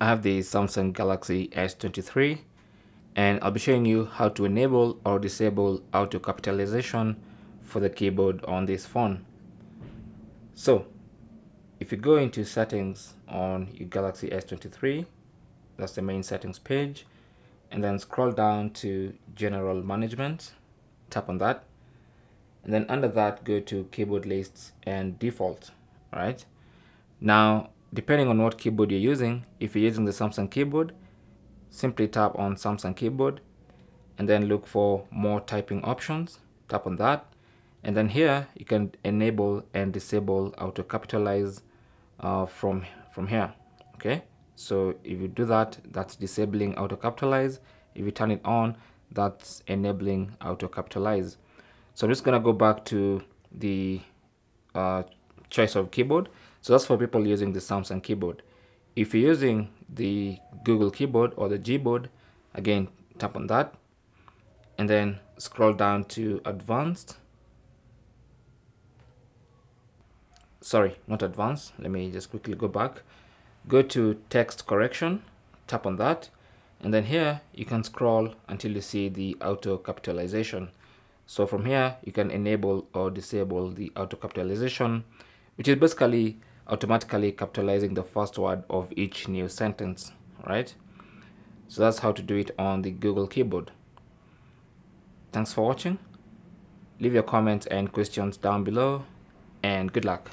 I have the Samsung Galaxy S23 and I'll be showing you how to enable or disable auto capitalization for the keyboard on this phone. So if you go into settings on your Galaxy S23 that's the main settings page and then scroll down to general management tap on that and then under that go to keyboard lists and default right now depending on what keyboard you're using if you're using the Samsung keyboard simply tap on Samsung keyboard and then look for more typing options. Tap on that. And then here you can enable and disable auto capitalize uh, from from here. Okay? So if you do that that's disabling auto capitalize. If you turn it on that's enabling auto capitalize. So I'm just gonna go back to the uh, choice of keyboard so that's for people using the Samsung keyboard. If you're using the Google keyboard or the Gboard, again, tap on that and then scroll down to advanced. Sorry, not advanced. Let me just quickly go back. Go to text correction, tap on that. And then here you can scroll until you see the auto capitalization. So from here, you can enable or disable the auto capitalization, which is basically automatically capitalizing the first word of each new sentence, right? So that's how to do it on the Google keyboard. Thanks for watching. Leave your comments and questions down below and good luck.